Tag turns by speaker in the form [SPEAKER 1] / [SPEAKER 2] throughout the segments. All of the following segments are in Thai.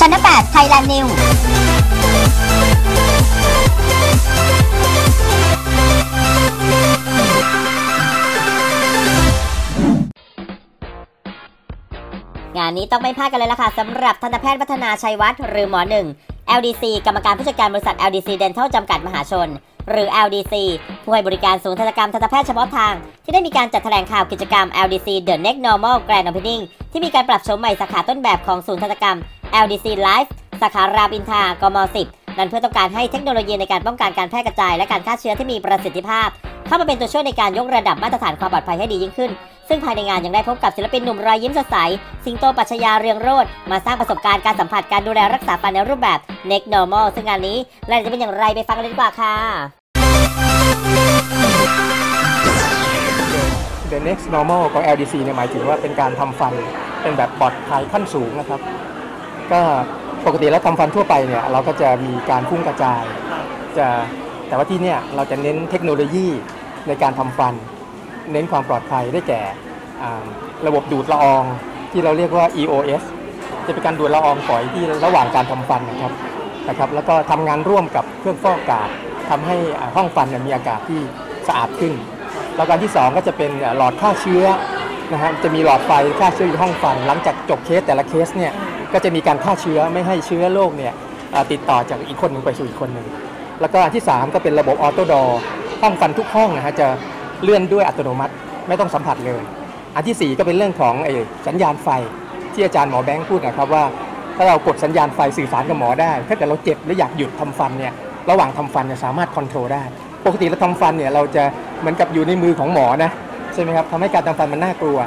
[SPEAKER 1] ชั้น8ไทยแลนด์นิวงานนี้ต้องไม่พลาดกันเลยล่ะค่ะสำหรับทันตแพทย์วัฒนาชัยวัฒน์หรือหมอหนึ่ง LDC กรรมการผู้จัดการบริษัท LDC Dental จำกัดมหาชน หรือ LDC ผู้ให้บริการศูนย์ทันตกรรมทันตแพทย์เฉพาะทาง ที่ได้มีการจัดแถลงข่าวกิจกรรม LDC The Next Normal Grand Opening ที่มีการปรับโฉมใหม่สาขาต้นแบบของศูนย์ทันตกรรม LDC Life สาขารามอินทากม 10 นั้นเพื่อต้องการให้เทคโนโลยีในการป้องกันการแพร่กระจาย และการฆ่าเชื้อที่มีประสิทธิภาพ เข้ามาเป็นตัวช่วยในการยกระดับมาตรฐานความปลอดภัยให้ดียิ่งขึ้น ซึ่งภายในงานยังได้พบกับศิลปินหนุ่มรอยยิ้มสดใส สิงโตปัชญาเรืองโรจน์มาสร้างประสบการณ์การสัมผัสการดูแลรักษาฟันในรูปแบบ Next Normal ซึ่งงานนี้รายละเอียดจะเป็นอย่างไรไปฟังกันเลยดีกว่าค่ะ
[SPEAKER 2] The next normal ของ LDC เนี่ยหมายถึงว่าเป็นการทำฟันเป็นแบบปลอดภัยขั้นสูงนะครับ ก็ปกติแล้วทำฟันทั่วไปเนี่ยเราก็จะมีการพุ่งกระจายจะแต่ว่าที่เนี่ยเราจะเน้นเทคโนโลยีในการทำฟัน เน้นความปลอดภัยได้แก่ระบบดูดละอองที่เราเรียกว่า EOS จะเป็นการดูดละอองฝอยที่ระหว่างการทำฟันนะครับนะครับ แล้วก็ทำงานร่วมกับเครื่องฟอกอากาศทำให้อ่าห้องฟันมีอากาศที่สะอาดขึ้น แล้วการที่ 2 ก็จะเป็นหลอดฆ่าเชื้อนะฮะจะมีหลอดไฟฆ่าเชื้ออยู่ห้องฟัน หลังจากจบเคสแต่ละเคสเนี่ย ก็จะมีการฆ่าเชื้อไม่ให้เชื้อโรคเนี่ยติดต่อจากอีกคนหนึ่งไปสู่อีกคนหนึ่งแล้วก็อันที่ 3 ก็เป็นระบบ auto door ห้องฟันทุกห้องนะฮะจะเลื่อนด้วยอัตโนมัติไม่ต้องสัมผัสเลย อันทีสี่4 ก็เป็นเรื่องของอสัญญาณไฟที่อาจารย์หมอแบงค์พูดนะครับว่า ถ้าเรากดสัญญาณไฟสื่อสารกับหมอได้ ถ้าเกิดเราเจ็บและอยากหยุดทำฟันเนี่ยระหว่างทำฟันเนี่ยสามารถคอนโทรลได้ ปกติเราทำฟันเนี่ยเราจะเหมือนกับอยู่ในมือของหมอนะใช่ไหมครับทำให้การทำฟันมันน่ากลัว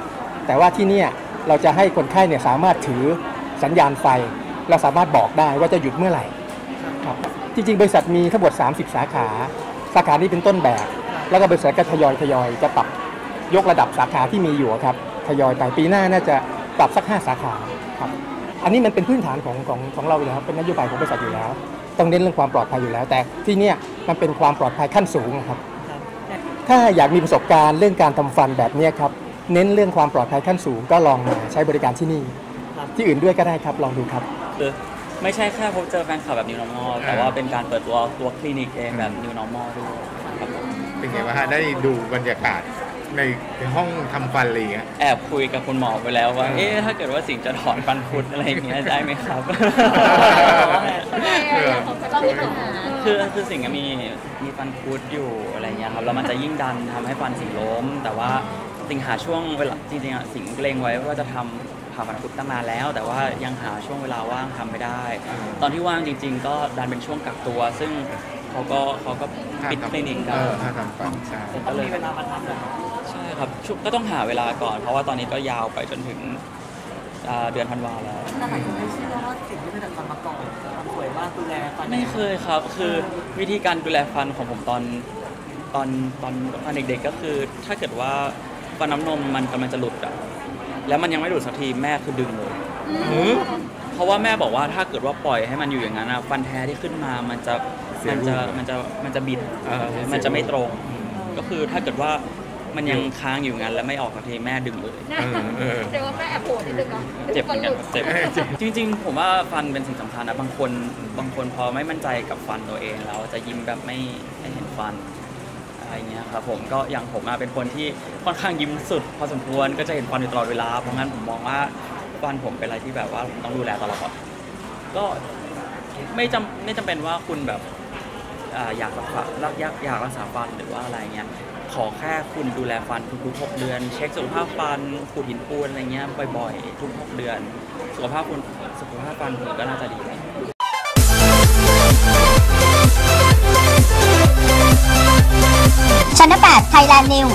[SPEAKER 2] แต่ว่าที่นี่เราจะให้คนไข้เนี่ยสามารถถือ สัญญาณไฟและสามารถบอกได้ว่าจะหยุดเมื่อไหร่ครับจริงๆ บริษัทมีทั้งหมด 30 สาขา สาขานี้เป็นต้นแบบ แล้วก็บริษัทก็ทยอยทยอยจะปรับยกระดับสาขาที่มีอยู่ครับทยอยไปปีหน้าน่าจะปรับสัก 5 สาขาครับอันนี้มันเป็นพื้นฐานของของของเราอยู่แล้วเป็นนโยบายของบริษัทอยู่แล้ว ต้องเน้นเรื่องความปลอดภัยอยู่แล้ว แต่ที่เนี่ยมันเป็นความปลอดภัยขั้นสูงครับถ้าอยากมีประสบการณ์เรื่องการทำฟันแบบนี้ครับเน้นเรื่องความปลอดภัยขั้นสูงก็ลองมาใช้บริการที่นี่ ที่อื่นด้วยก็ได้ครับลองดูครับ
[SPEAKER 3] คือไม่ใช่แค่พบเจอแฟนคลับแบบ New Normal แต่ว่าเป็นการเปิดตัวตัวคลินิกเองแบบ New Normal ด้วยครับผม
[SPEAKER 4] เป็นไงบ้างฮะได้ดูบรรยากาศในห้องทำฟันอะไรอย่างเงี้ย
[SPEAKER 3] แอบคุยกับคุณหมอไปแล้วว่า
[SPEAKER 4] อืม
[SPEAKER 3] เอ๊ะถ้าเกิดว่าสิงห์จะถอนฟันคุดอะไรอย่างเงี้ยได้ไหมครับ
[SPEAKER 4] เออ
[SPEAKER 1] ต้องมีปัญหา
[SPEAKER 3] คือคือสิงห์อะมีมีฟันคุดอยู่อะไรเงี้ยครับแล้วมันจะยิ่งดันทำให้ฟันสิงห์ล้ม แต่ว่าสิงห์หาช่วงเวลาจริงๆอะสิงห์เกรงไว้ว่าจะทำ ผ่าฟันคุดตั้งนานแล้ว แต่ว่ายังหาช่วงเวลาว่างทำไม่ได้ ตอนที่ว่างจริง ๆ ก็ดันเป็นช่วงกักตัว ซึ่งเขาก็เขาก็ปิดคลินิกกั
[SPEAKER 4] เอนอถ้าทำฟันใช่
[SPEAKER 3] ผมก็เลยเวลามาทำใช่ครับชุก็ต้องหาเวลาก่อน เพราะว่าตอนนี้ก็ยาวไปจนถึงอ่าเดือนธันวาแล้ว
[SPEAKER 5] แต่หลายคนไม่เชื่อว่าสิ่งที่เป็นแบบฟันมาก่อนฟันสวยมากดูแลฟัน
[SPEAKER 3] ไม่เคยครับ คือวิธีการดูแลฟันของผมตอนตอนตอนตอนเด็กๆก็คือ ถ้าเกิดว่าฟันน้ำนมมันกำลังจะหลุดอะ แล้วมันยังไม่หลุดสักทีแม่คือดึงเลยเพราะว่าแม่บอกว่าถ้าเกิดว่าปล่อยให้มันอยู่อย่างนั้นอะฟันแท้ที่ขึ้นมามันจะ
[SPEAKER 4] เสีย
[SPEAKER 3] มัน
[SPEAKER 4] รู
[SPEAKER 3] จะ
[SPEAKER 4] ปเหรอ
[SPEAKER 3] มันจะมันจะบิด
[SPEAKER 4] เออเสียรูป
[SPEAKER 3] มันจะไม่ตรง ก็คือถ้าเกิดว่ามันยังค้างอยู่งั้นแล้วไม่ออกสักทีแม่ดึงเลย
[SPEAKER 4] เออเออ
[SPEAKER 1] เดี๋ยวว่าแม่แอบโหดนิดนึงเนาะ
[SPEAKER 3] เจ็บเหมือนกันครับเจ็บ
[SPEAKER 4] เออเจ็บ
[SPEAKER 3] จริง ๆ ผมว่าฟันเป็นสิ่งสำคัญนะบางคนบางคนพอไม่มั่นใจกับฟันตัวเองแล้วจะยิ้มแบบไม่ไม่เห็นฟัน อะไรเงี้ยครับผมก็อย่างผมอะเป็นคนที่ค่อนข้างยิ้มสุดพอสมควรก็จะเห็นฟันอยู่ตลอดเวลาเพราะงั้นผมมองว่าฟันผมเป็นอะไรที่แบบว่าผมต้องดูแลตลอดก็ไม่จำไม่จำเป็นว่าคุณแบบอ่าอยากรักษารักอยากอยากรักษาฟันหรือว่าอะไรเงี้ยขอแค่คุณดูแลฟันทุกๆหกเดือน เช็คสุขภาพฟันขูดหินปูนอะไรเงี้ยบ่อยๆ ทุกหกเดือน สุขภาพคุณสุขภาพฟันคุณก็น่าจะดี
[SPEAKER 1] vai lá nenhum.